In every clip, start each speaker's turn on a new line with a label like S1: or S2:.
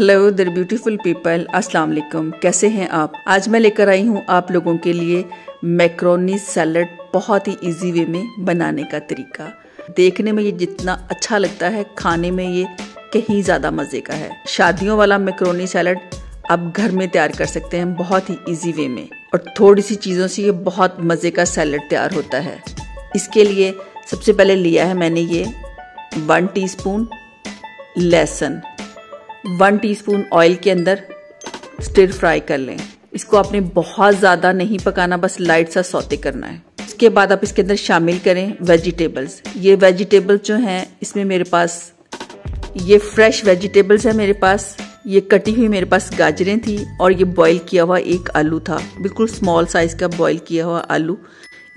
S1: Hello दर beautiful people अस्सलाम वालेकुम कैसे हैं आप? आज मैं लेकर आई हूँ आप लोगों के लिए मैक्रोनी सैलड बहुत ही इजी वे में बनाने का तरीका। देखने में ये जितना अच्छा लगता है, खाने में ये कहीं ज़्यादा मज़े का है। शादियों वाला मैक्रोनी सैलड आप घर में तैयार कर सकते हैं बहुत ही ईजी वे में। और थोड़ी सी चीज़ों से ये बहुत मज़े का सैलड तैयार होता है। इसके लिए सबसे पहले लिया है मैंने ये वन टीस्पून लहसुन। वन टीस्पून ऑयल के अंदर स्टिर फ्राई कर लें। इसको आपने बहुत ज़्यादा नहीं पकाना, बस लाइट सा सौते करना है। उसके बाद आप इसके अंदर शामिल करें वेजिटेबल्स। ये वेजिटेबल्स जो हैं, इसमें मेरे पास, ये फ्रेश वेजिटेबल्स है मेरे पास, ये कटी हुई मेरे पास गाजरें थी और ये बॉईल किया हुआ एक आलू था। बिल्कुल स्मॉल साइज़ का बॉईल किया हुआ आलू।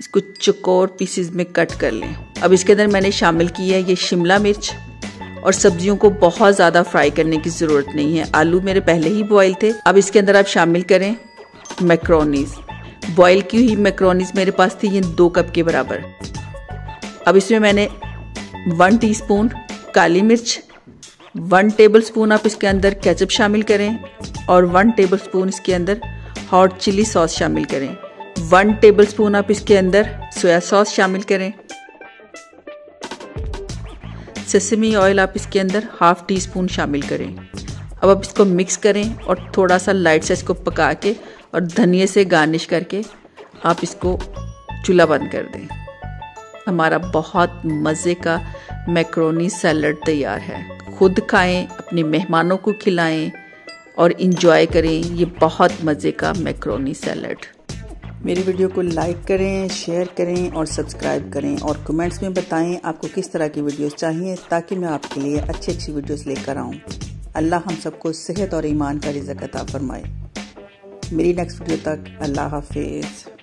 S1: इसको चकोर पीसेस में कट कर लें। अब इसके अंदर मैंने शामिल किया है ये शिमला मिर्च। और सब्जियों को बहुत ज़्यादा फ्राई करने की ज़रूरत नहीं है। आलू मेरे पहले ही बॉयल थे। अब इसके अंदर आप शामिल करें मैक्रोनीज बॉयल की हुई मैक्रोनीज मेरे पास थी, ये दो कप के बराबर। अब इसमें मैंने वन टीस्पून काली मिर्च वन टेबल स्पून आप इसके अंदर केचप शामिल करें और वन टेबल स्पून इसके अंदर हॉट चिली सॉस शामिल करें। वन टेबल स्पून आप इसके अंदर सोया सॉस शामिल करें। सेसमी ऑयल आप इसके अंदर हाफ़ टी स्पून शामिल करें। अब आप इसको मिक्स करें और थोड़ा सा लाइट से इसको पका के और धनिए से गार्निश करके आप इसको चूल्हा बंद कर दें। हमारा बहुत मज़े का मैक्रोनी सैलड तैयार है। खुद खाएँ, अपने मेहमानों को खिलाएँ और इन्जॉय करें। ये बहुत मज़े का मैक्रोनी सैलड मेरी वीडियो को लाइक करें, शेयर करें और सब्सक्राइब करें और कमेंट्स में बताएँ आपको किस तरह की वीडियोस चाहिए ताकि मैं आपके लिए अच्छी अच्छी वीडियोस लेकर आऊँ। अल्लाह हम सबको सेहत और ईमान का रिजकता फरमाए। मेरी नेक्स्ट वीडियो तक अल्लाह हाफिज़।